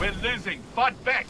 We're losing. Fight back.